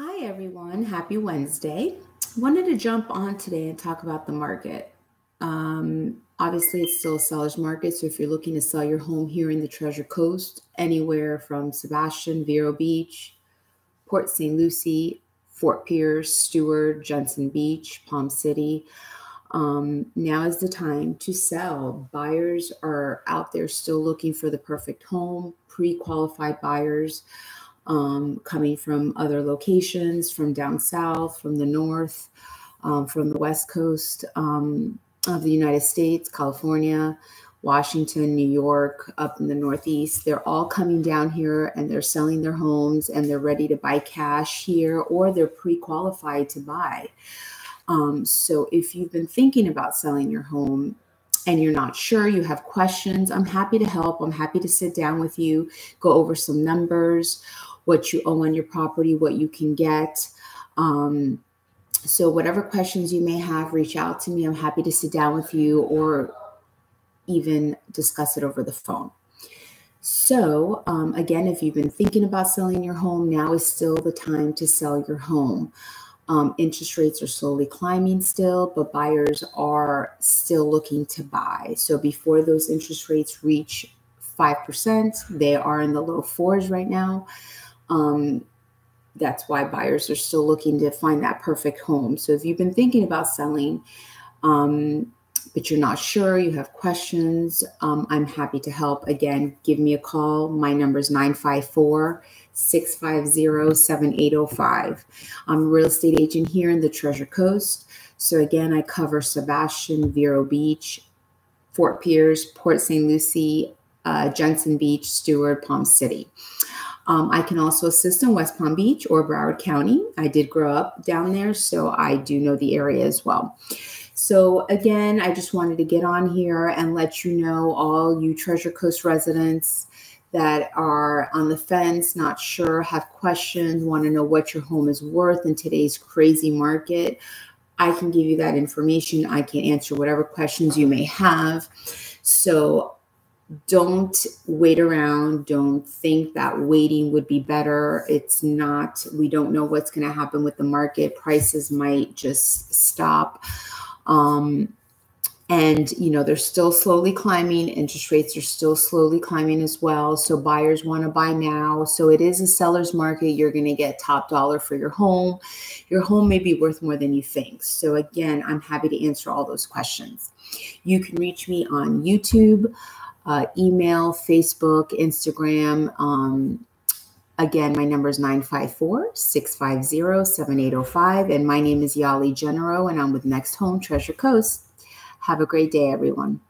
Hi, everyone. Happy Wednesday. Wanted to jump on today and talk about the market. Um, obviously, it's still a seller's market. So, if you're looking to sell your home here in the Treasure Coast, anywhere from Sebastian, Vero Beach, Port St. Lucie, Fort Pierce, Stuart, Jensen Beach, Palm City, um, now is the time to sell. Buyers are out there still looking for the perfect home, pre qualified buyers um, coming from other locations, from down south, from the north, um, from the west coast um, of the United States, California, Washington, New York, up in the Northeast. They're all coming down here and they're selling their homes and they're ready to buy cash here or they're pre qualified to buy. Um, so if you've been thinking about selling your home, and you're not sure, you have questions, I'm happy to help. I'm happy to sit down with you, go over some numbers, what you owe on your property, what you can get. Um, so, whatever questions you may have, reach out to me. I'm happy to sit down with you or even discuss it over the phone. So, um, again, if you've been thinking about selling your home, now is still the time to sell your home. Um, interest rates are slowly climbing still, but buyers are still looking to buy. So, before those interest rates reach 5%, they are in the low fours right now. Um, that's why buyers are still looking to find that perfect home. So if you've been thinking about selling, um, but you're not sure, you have questions, um, I'm happy to help. Again, give me a call. My number is 954 650 7805. I'm a real estate agent here in the Treasure Coast. So again, I cover Sebastian, Vero Beach, Fort Pierce, Port St. Lucie, uh, Jensen Beach, Stuart, Palm City. Um, I can also assist in West Palm Beach or Broward County. I did grow up down there, so I do know the area as well. So, again, I just wanted to get on here and let you know, all you Treasure Coast residents that are on the fence, not sure, have questions, want to know what your home is worth in today's crazy market. I can give you that information. I can answer whatever questions you may have. So, don't wait around. Don't think that waiting would be better. It's not. We don't know what's going to happen with the market. Prices might just stop. Um, and you know they're still slowly climbing interest rates are still slowly climbing as well so buyers want to buy now so it is a seller's market you're going to get top dollar for your home your home may be worth more than you think so again i'm happy to answer all those questions you can reach me on youtube uh, email, Facebook, Instagram. Um, again, my number is 954 650 7805. And my name is Yali Genereux, and I'm with Next Home Treasure Coast. Have a great day, everyone.